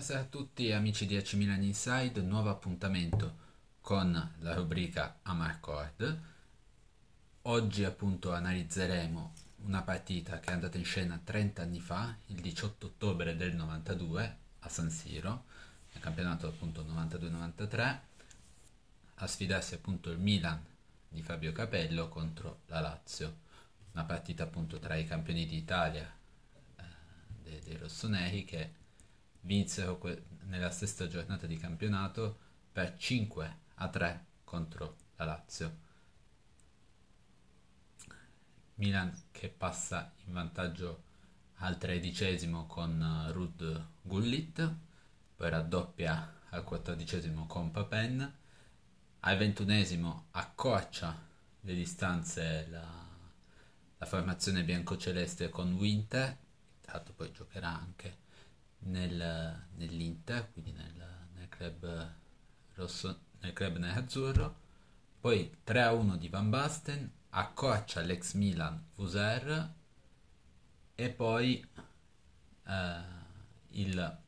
Buonasera a tutti amici di AC Milan Inside, nuovo appuntamento con la rubrica Amarcord. Oggi appunto analizzeremo una partita che è andata in scena 30 anni fa, il 18 ottobre del 92 a San Siro, nel campionato appunto 92-93, a sfidarsi appunto il Milan di Fabio Capello contro la Lazio, una partita appunto tra i campioni d'Italia eh, dei, dei rossoneri che vinsero que- nella stessa giornata di campionato per 5 a 3 contro la Lazio. Milan che passa in vantaggio al tredicesimo con eh, Rud Gullit, poi raddoppia al quattordicesimo con Papen, al ventunesimo accorcia le distanze la, la formazione biancoceleste con Winter, tanto poi giocherà anche nel, nell'Inter, quindi nel, nel, club rosso, nel club nerazzurro, poi 3-1 di Van Basten, accorcia l'ex Milan Fuser e poi eh, il,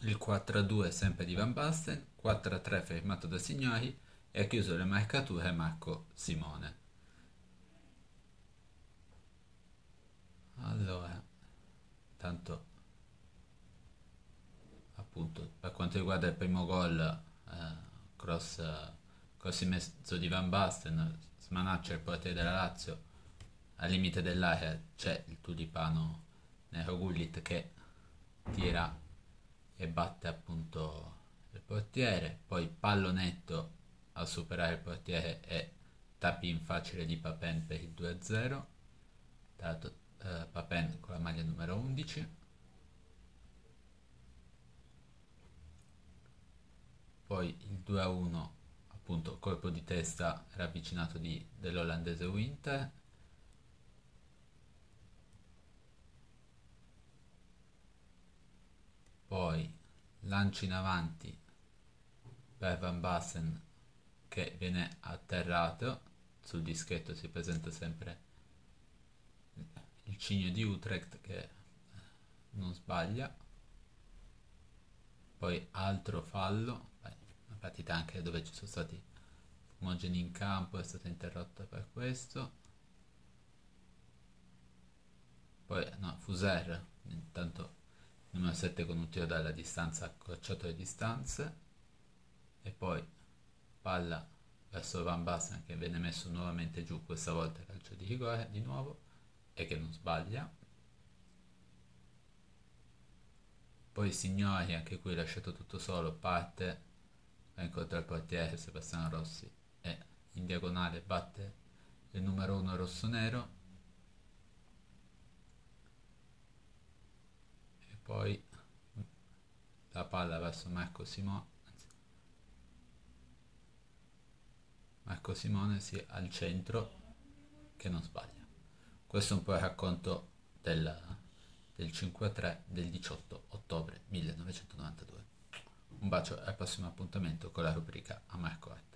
il 4-2 sempre di Van Basten, 4-3 fermato da Signori e ha chiuso le marcature Marco Simone. Allora, tanto appunto per quanto riguarda il primo gol, eh, cross, cross in mezzo di Van Basten, smanaccia il portiere della Lazio, al limite dell'area c'è il tulipano Nero Gullit che tira e batte appunto il portiere, poi pallonetto a superare il portiere e in facile di Papen per il 2-0, dato eh, Papen con la maglia numero 11. Poi il 2-1 appunto colpo di testa ravvicinato di, dell'olandese Winter. Poi lancio in avanti per Van Bassen che viene atterrato. Sul dischetto si presenta sempre il cigno di Utrecht che non sbaglia. Poi altro fallo partita anche dove ci sono stati fumogeni in campo, è stata interrotta per questo. Poi, no, Fuser, intanto numero 7 con un tiro dalla distanza, accorciato le distanze. E poi palla verso Van Basten che viene messo nuovamente giù, questa volta calcio di rigore di nuovo e che non sbaglia. Poi Signori, anche qui lasciato tutto solo, parte incontra il portiere Sebastiano Rossi e in diagonale batte il numero 1 rosso-nero e poi la palla verso Marco Simone. Marco Simone sì, al centro che non sbaglia. Questo è un po' il racconto del, del 5-3 del 18 ottobre 1992 un bacio e al prossimo appuntamento con la rubrica A Marco Art.